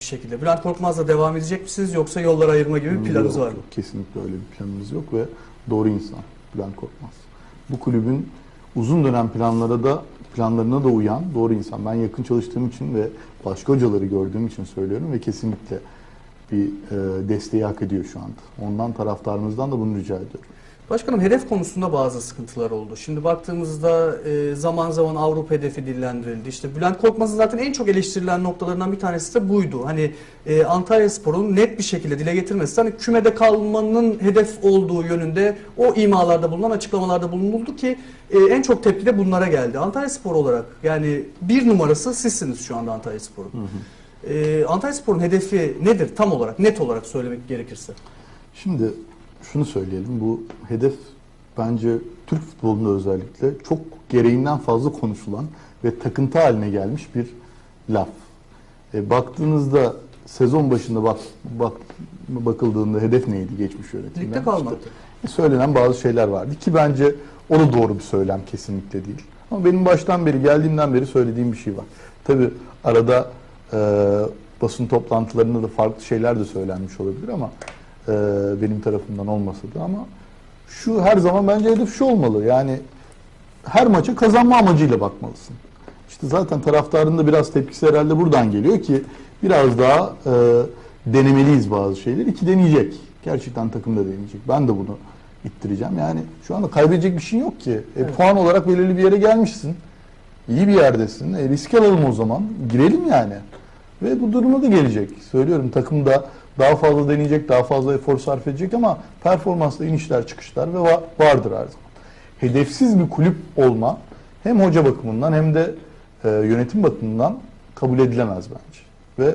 bir şekilde. Bülent Korkmaz'la devam edecek misiniz yoksa yolları ayırma gibi bir planınız Yok, var mı? Kesinlikle öyle bir planımız yok ve doğru insan Bülent Korkmaz. Bu kulübün uzun dönem planlara da planlarına da uyan doğru insan. Ben yakın çalıştığım için ve başka hocaları gördüğüm için söylüyorum ve kesinlikle bir e, desteği hak ediyor şu anda. Ondan taraftarımızdan da bunu rica ediyorum. Başkanım hedef konusunda bazı sıkıntılar oldu. Şimdi baktığımızda e, zaman zaman Avrupa hedefi dillendirildi. İşte Bülent Korkmaz'ın zaten en çok eleştirilen noktalarından bir tanesi de buydu. Hani e, Antalya Spor'un net bir şekilde dile getirmesi, hani kümede kalmanın hedef olduğu yönünde o imalarda bulunan açıklamalarda bulunuldu ki e, en çok tepki de bunlara geldi. Antalya Spor olarak yani bir numarası sizsiniz şu anda Antalya Spor'un. E, Antalya Spor'un hedefi nedir tam olarak, net olarak söylemek gerekirse? Şimdi şunu söyleyelim. Bu hedef bence Türk futbolunda özellikle çok gereğinden fazla konuşulan ve takıntı haline gelmiş bir laf. E, baktığınızda sezon başında bak, bak bakıldığında hedef neydi geçmiş yönetimden? Ligde kalmaktı. İşte söylenen bazı şeyler vardı ki bence o da doğru bir söylem kesinlikle değil. Ama benim baştan beri geldiğimden beri söylediğim bir şey var. Tabi arada e, basın toplantılarında da farklı şeyler de söylenmiş olabilir ama e, benim tarafımdan olmasa da ama şu her zaman bence hedef şu olmalı. Yani her maça kazanma amacıyla bakmalısın. İşte zaten taraftarın da biraz tepkisi herhalde buradan geliyor ki biraz daha e, denemeliyiz bazı şeyleri ki deneyecek. Gerçekten takım da deneyecek. Ben de bunu ittireceğim. Yani şu anda kaybedecek bir şey yok ki. E, Puan olarak belirli bir yere gelmişsin. İyi bir yerdesin. E, risk alalım o zaman. Girelim yani. Ve bu duruma da gelecek. Söylüyorum takım da daha fazla deneyecek, daha fazla efor sarf edecek ama performansta inişler çıkışlar ve va- vardır her zaman. Hedefsiz bir kulüp olma hem hoca bakımından hem de e, yönetim bakımından kabul edilemez bence. Ve